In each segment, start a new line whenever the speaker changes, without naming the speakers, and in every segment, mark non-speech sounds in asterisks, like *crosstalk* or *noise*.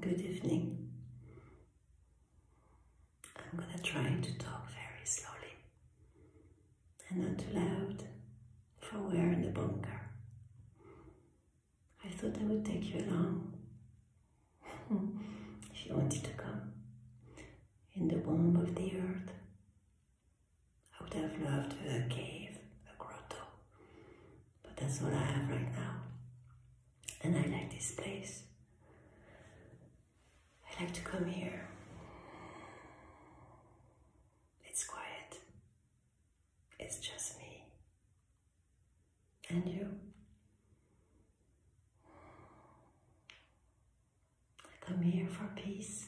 Good evening. I'm gonna try to talk very slowly and not too loud, for we're in the bunker. I thought I would take you along *laughs* if you wanted to come in the womb of the earth. I would have loved a cave, a grotto, but that's all I have right now. And I like this place. I like to come here. It's quiet. It's just me. And you. I come here for peace.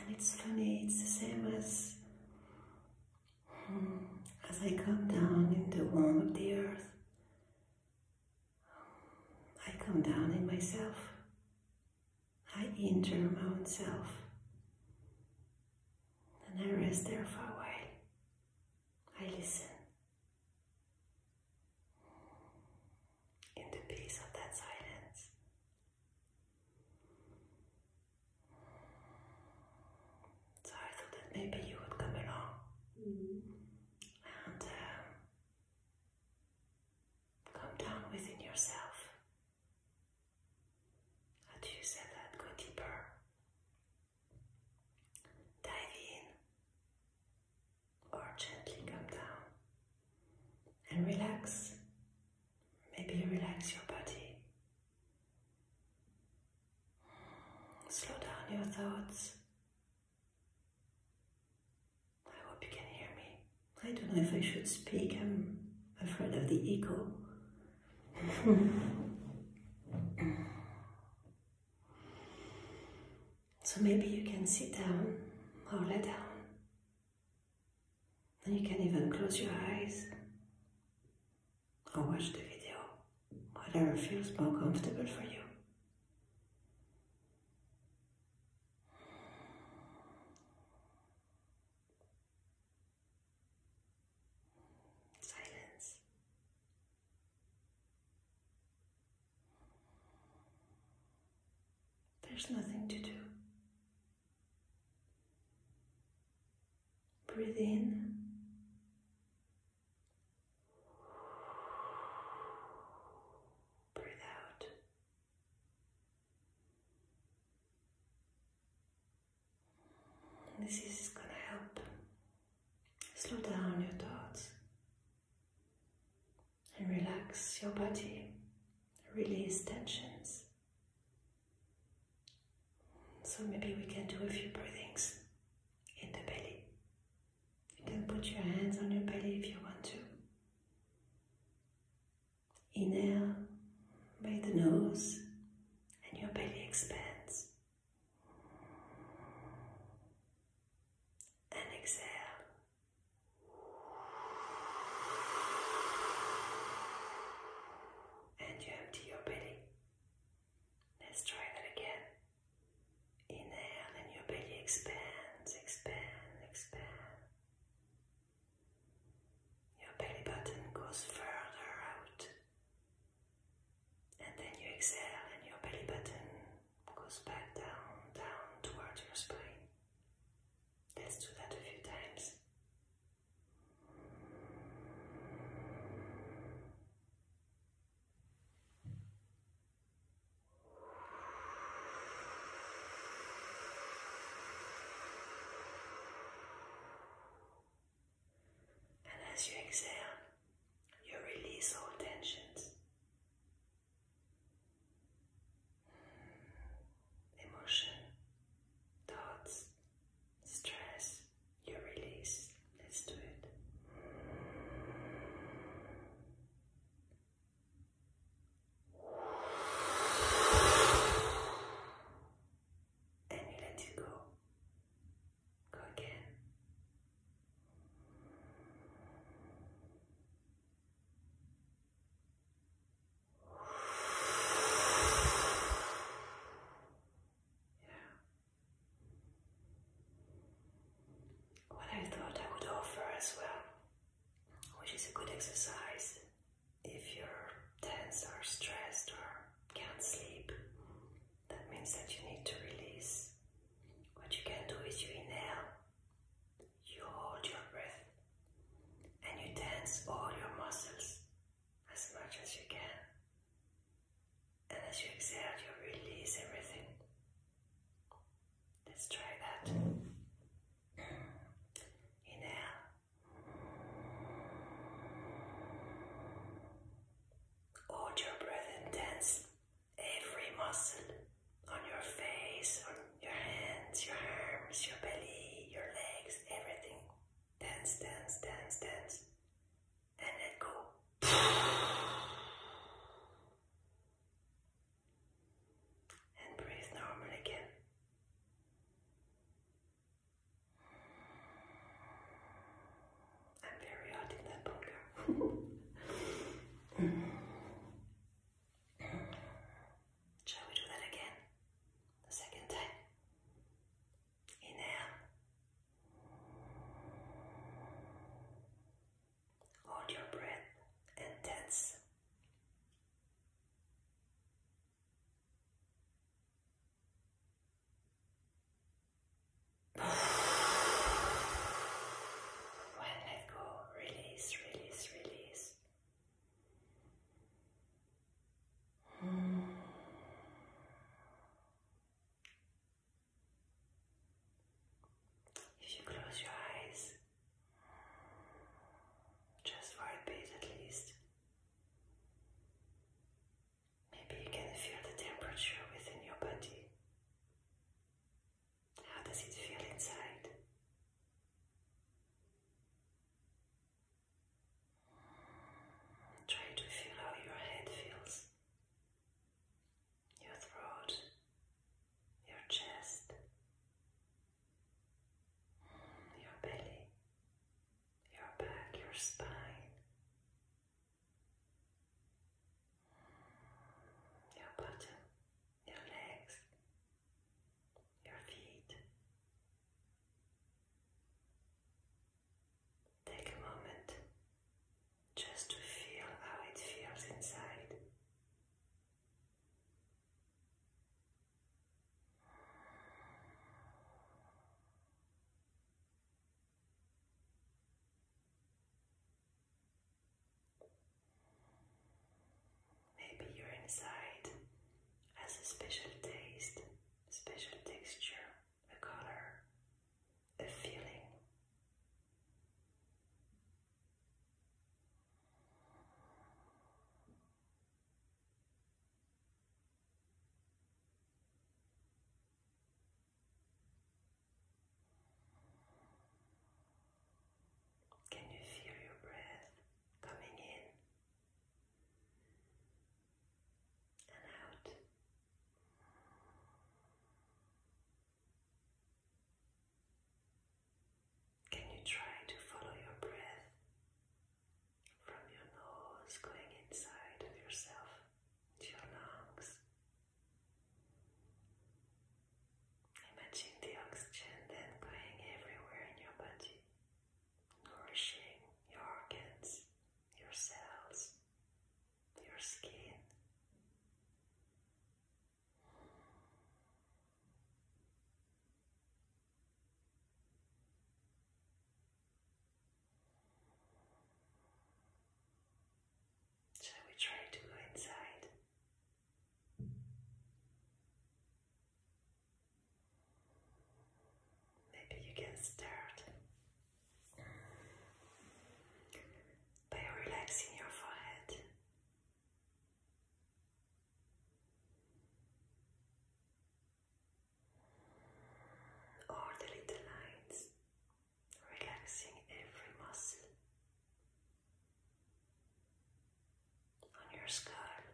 And it's funny, it's the same as hmm, as I come down in the womb of the earth. I come down in myself. I enter my own self. And I rest there for a while. I listen. In the peace of that silence. So I thought that maybe you would come along and um, come down within yourself. How do you say that? Go deeper. Dive in or gently come down and relax. Maybe relax your body. Slow down your thoughts. I hope you can hear me. I don't if I should speak. I'm afraid of the echo. *laughs* so maybe you can sit down or lie down. And you can even close your eyes or watch the video, whatever feels more comfortable for you. Silence. There's nothing to do. Breathe in. Breathe out. This is going to help slow down your thoughts and relax your body, release tensions. So maybe we can do a few breathings let's start by relaxing your forehead. All the little lines, relaxing every muscle on your skull,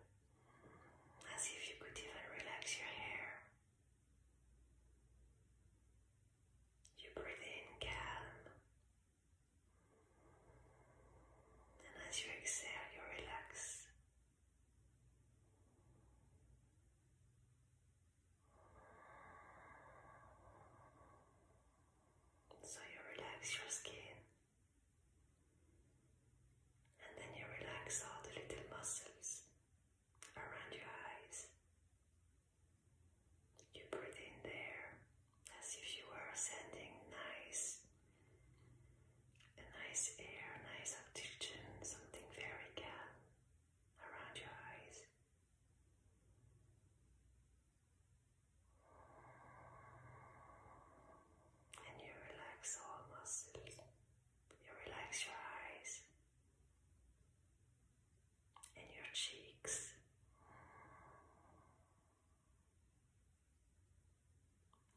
as if you could even relax your hair. You breathe in calm, and as you exhale, you relax. So you relax your skin, and then you relax all the little muscles around your eyes. You breathe in there as if you were sending nice, a nice air, nice oxygen, something very calm around your eyes. And you relax all muscles. You relax your eyes and your cheeks.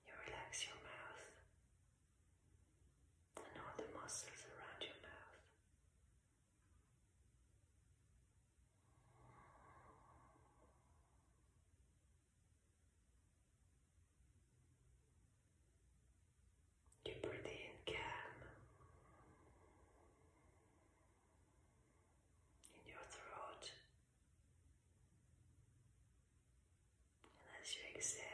You relax your mouth and all the muscles around your mouth. You breathe in calm in your throat. And as you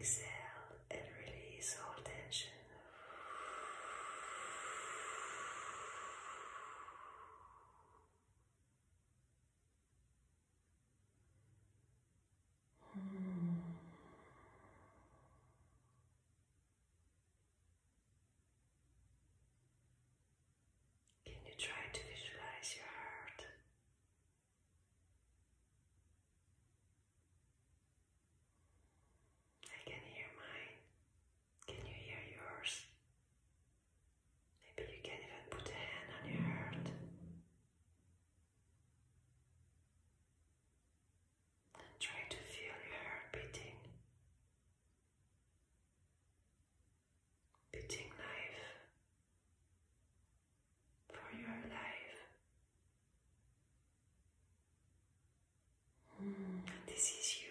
Exhale This is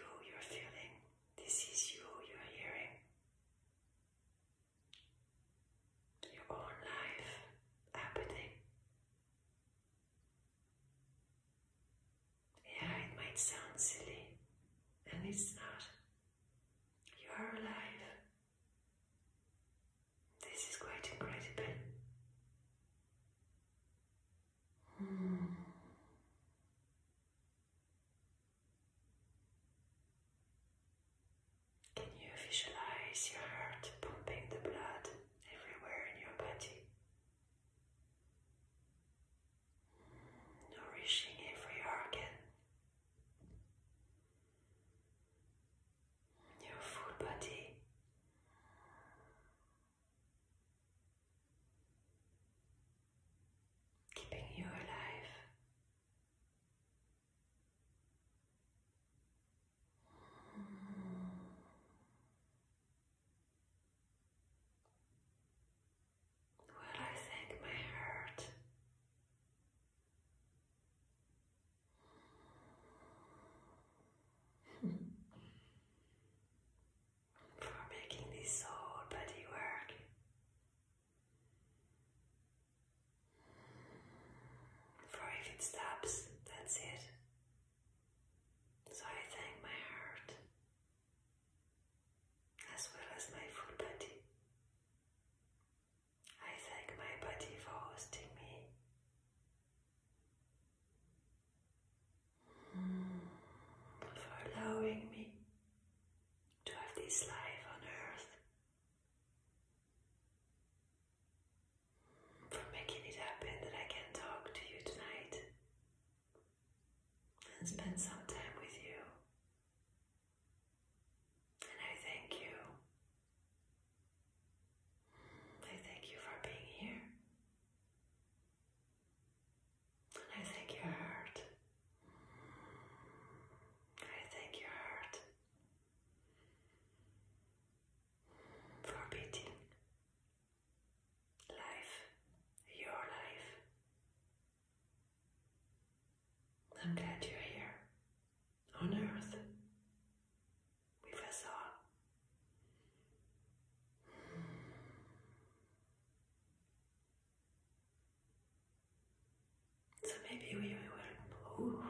I'm glad you're here on Earth with us all. So maybe we will, ooh,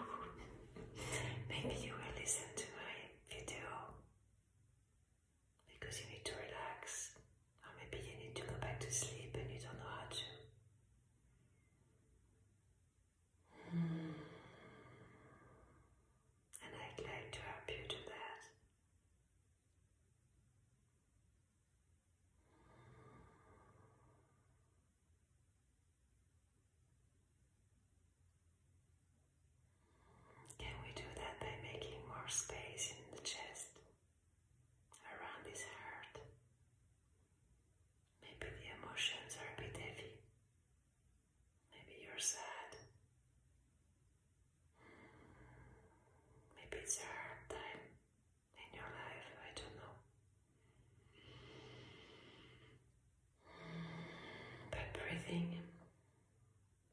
maybe you will listen to my video because you need to relax, or maybe you need to go back to sleep and you don't know how to. And I'd like to help you do that. Can we do that by making more space in the chest around his heart? Maybe the emotions are a bit heavy. Maybe you're sad. Maybe it's a hard time in your life, I don't know. But breathing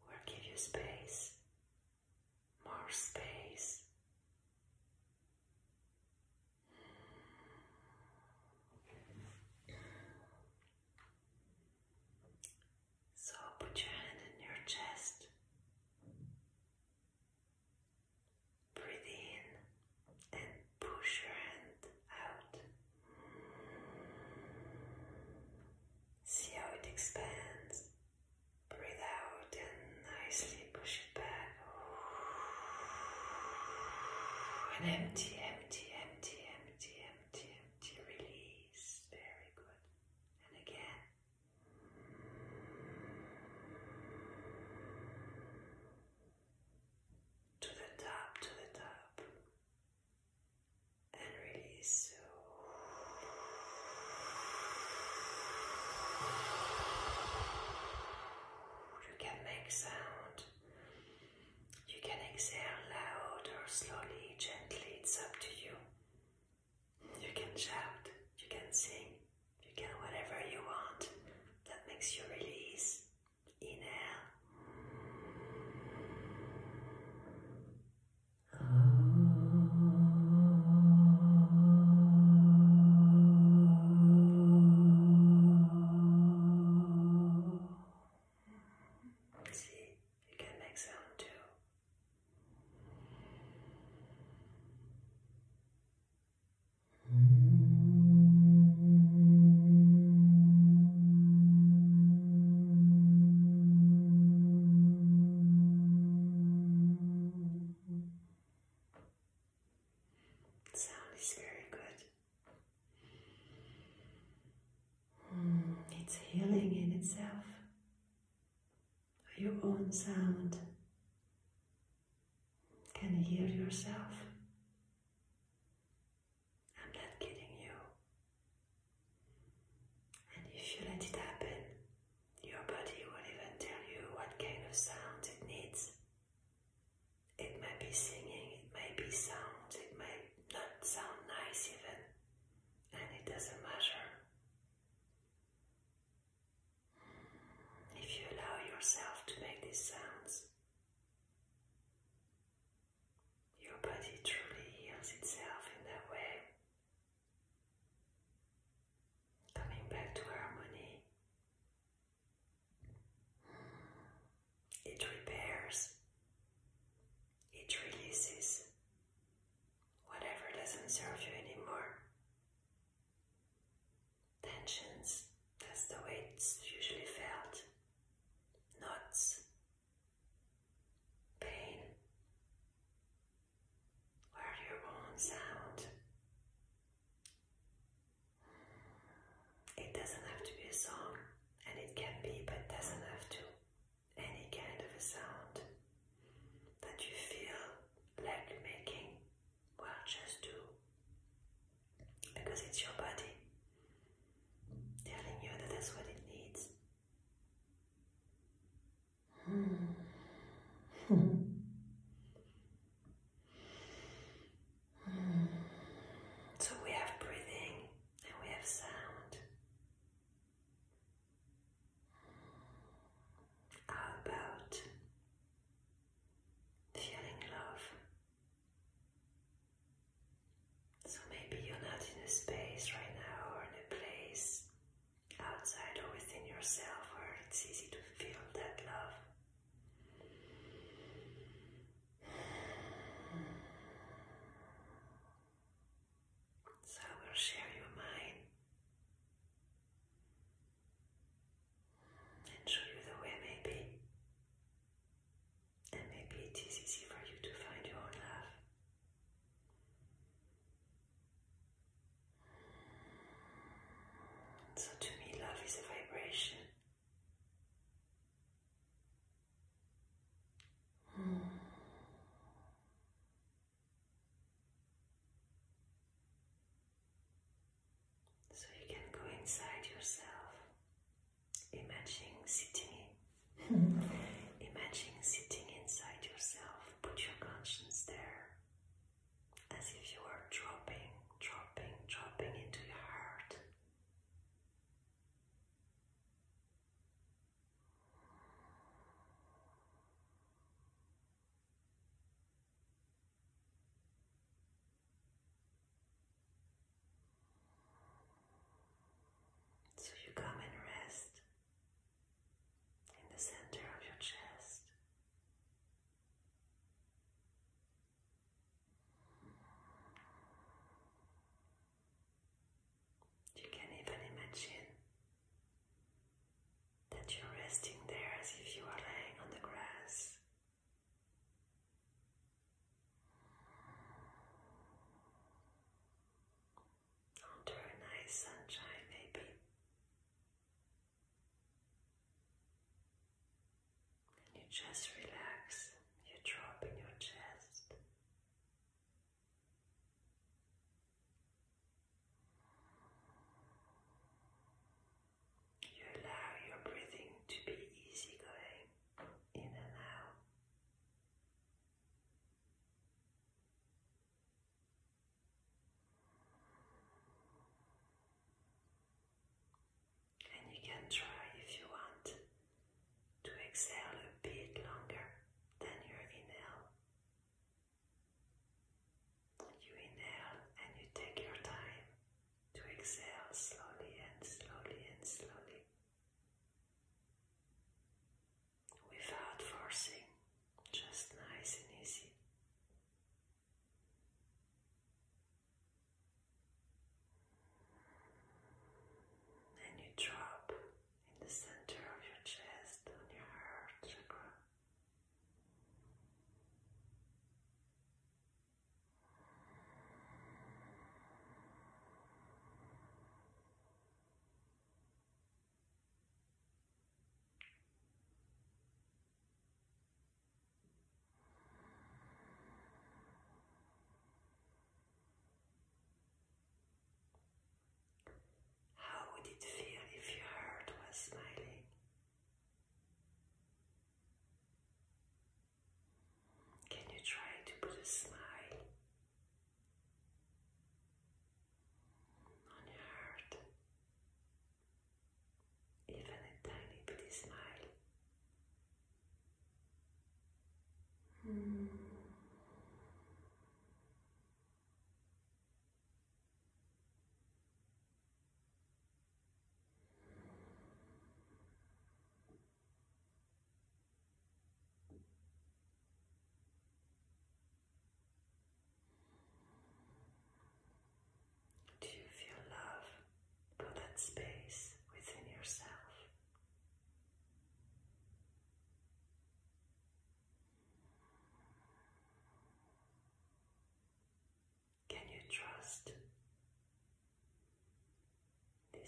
will give you space, more space. So put your hand in your chest. Breathe in and push your hand out. See how it expands. Breathe out and nicely push it back. And sound. Just relax.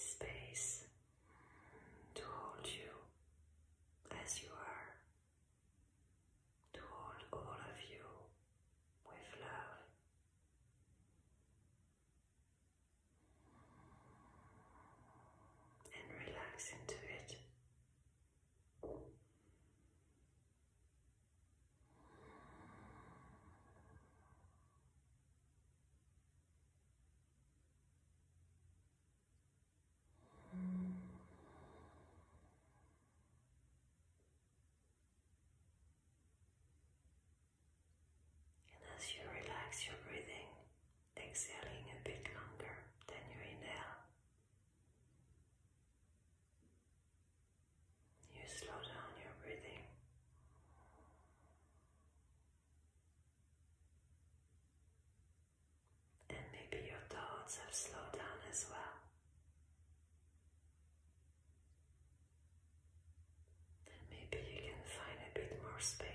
space. space.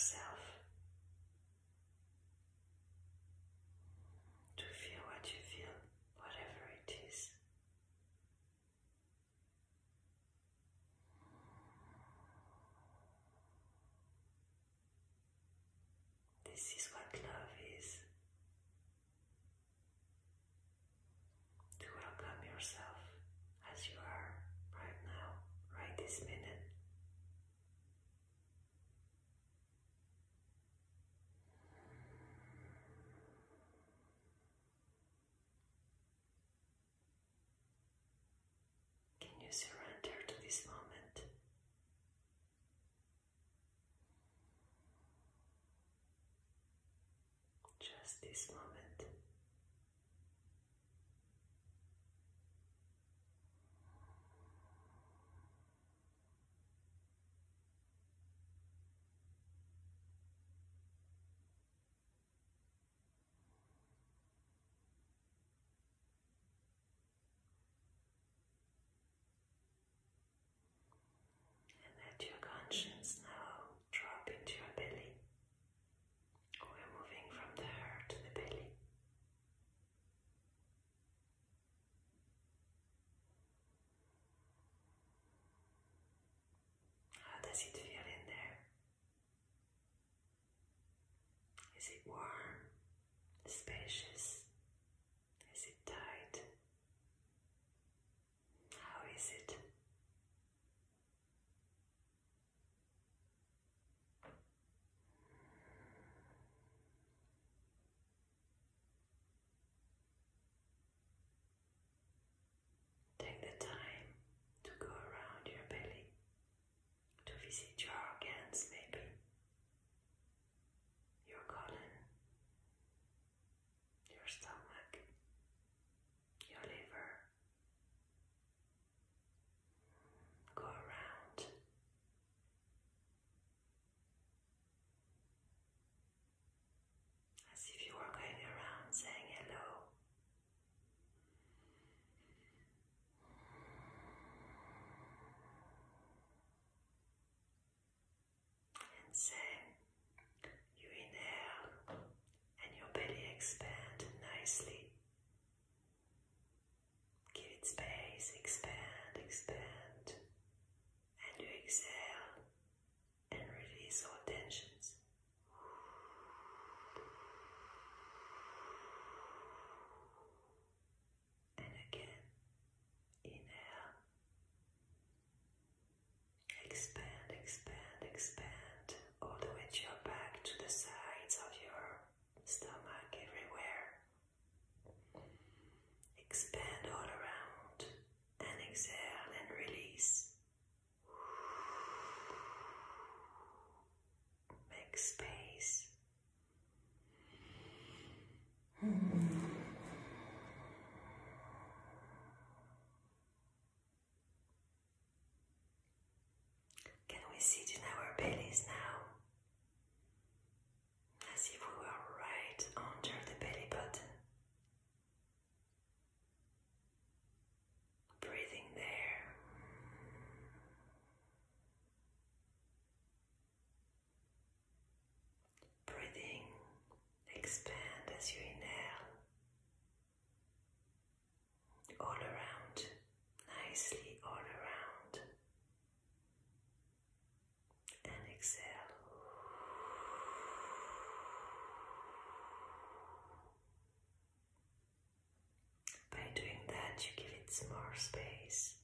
yourself to feel what you feel, whatever it is. This is what just this moment. it warm, spacious. space. expand as you inhale, all around, nicely all around, and exhale. By doing that, you give it more space.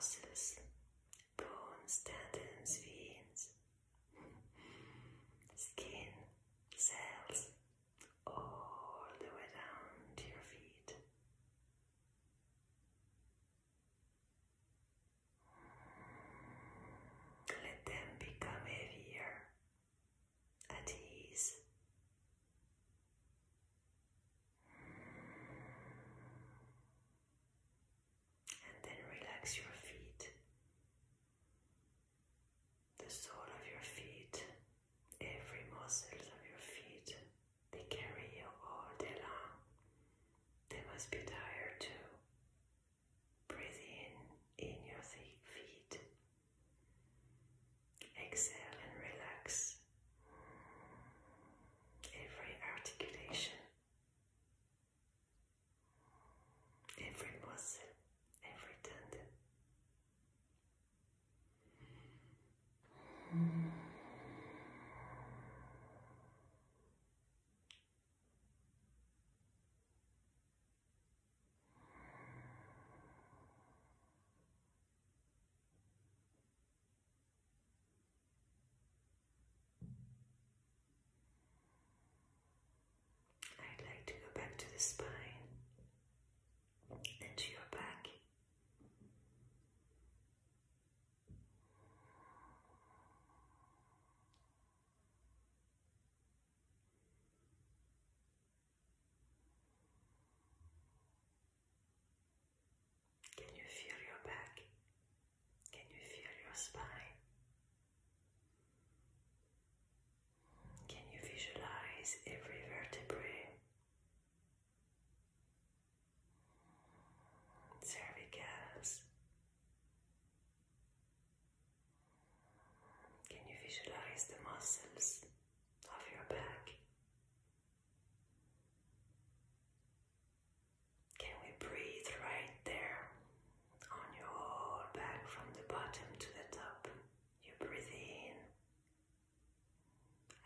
houses, bones down. whisper. the muscles of your back. Can we breathe right there on your back from the bottom to the top? You breathe in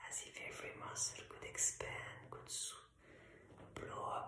as if every muscle could expand, could blow up.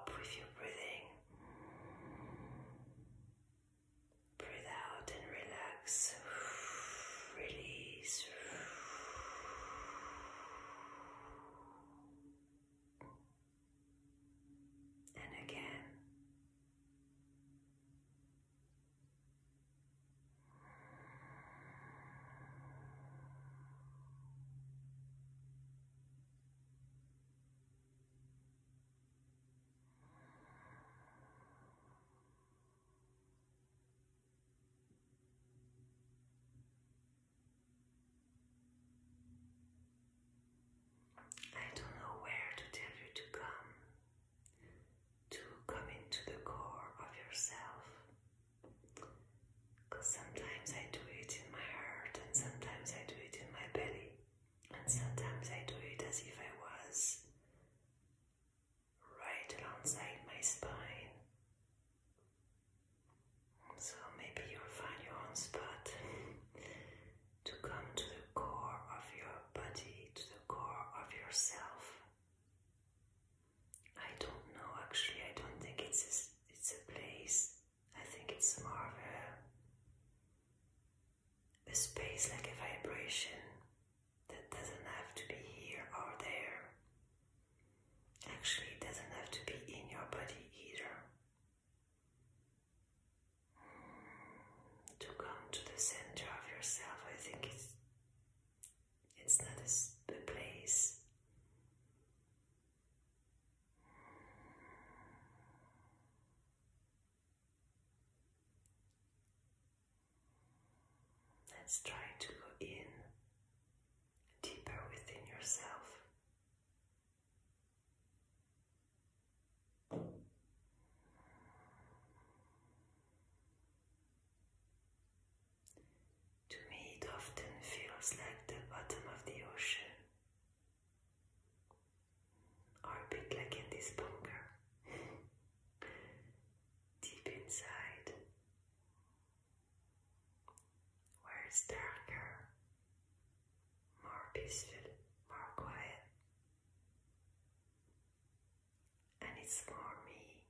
it's marmy.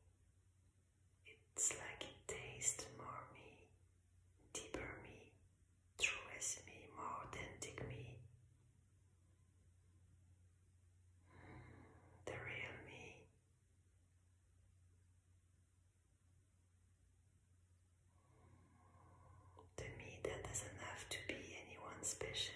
It's like it tastes marmy, deeper me, truest me, more authentic me. Hmm, the real me. The me that doesn't have to be anyone special.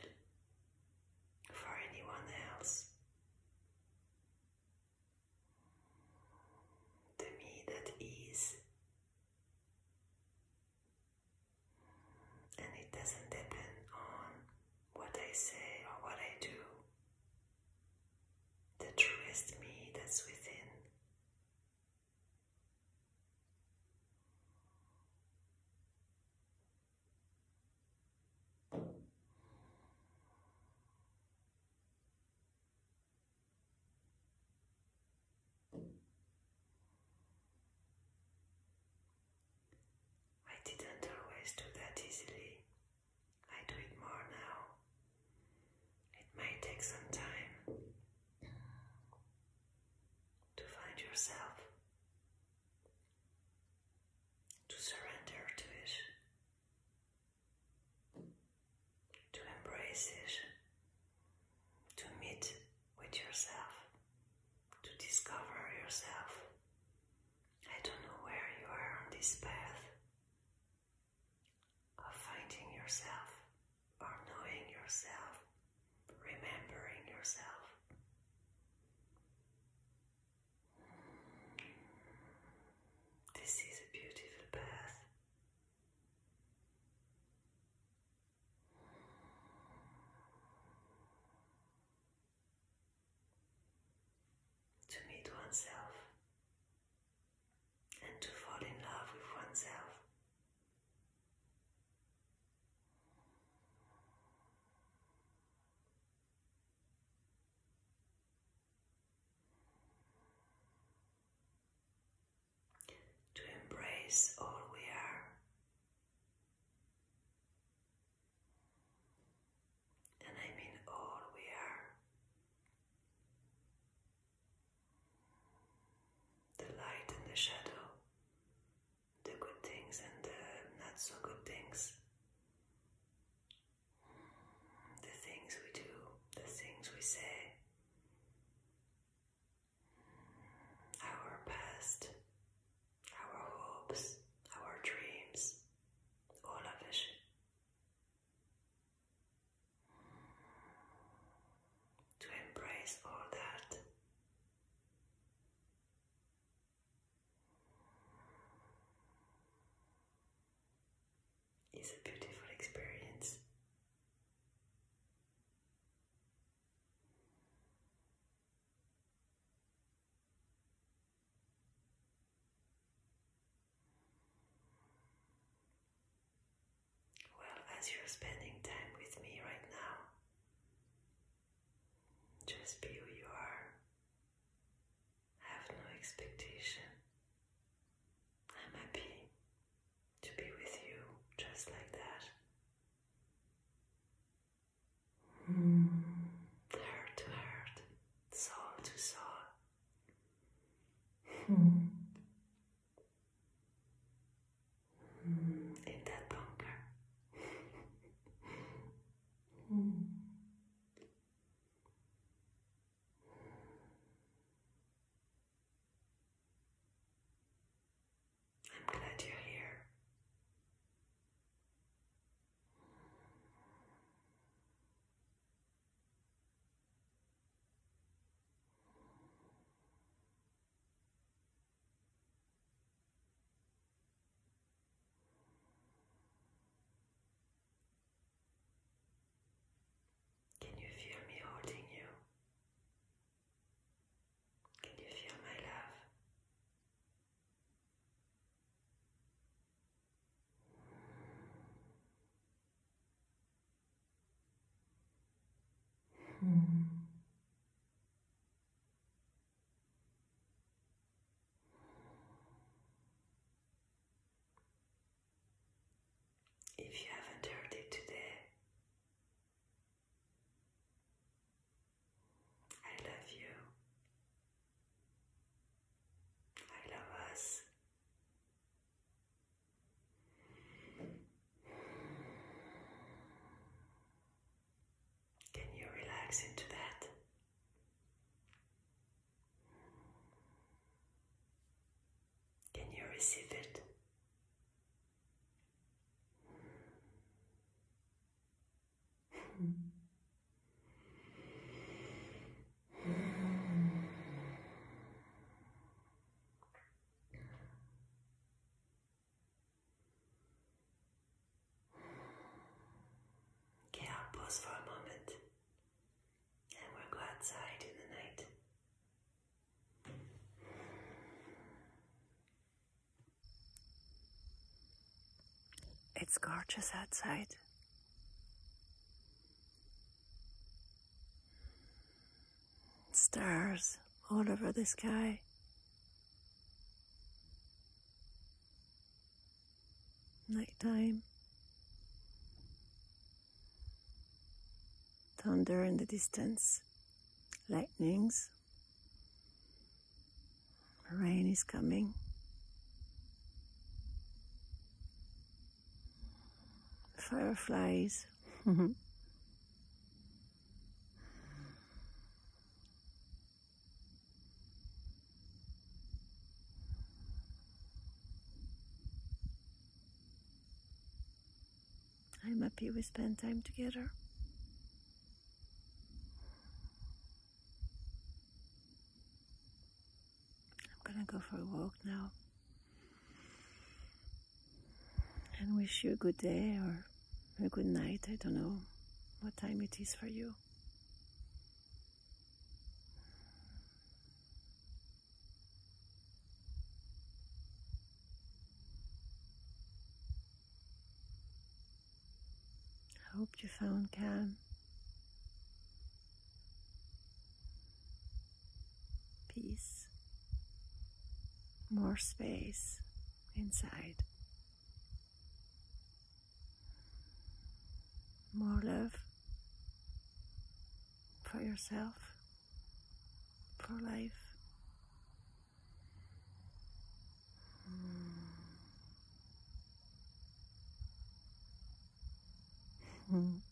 Embrace all is 30 If you haven't heard it today, I love you. I love us. Can you relax into that? Can you receive it? Okay, I'll pause for a moment and we'll go outside in the night. It's gorgeous outside. Stars all over the sky. Nighttime. Thunder in the distance. Lightnings. Rain is coming. Fireflies. Mm-hmm. I'm happy we spent time together. I'm gonna go for a walk now and wish you a good day or a good night. I don't know what time it is for you. I hope you found calm, peace, more space, inside. More love for yourself, for life. Mm. *laughs*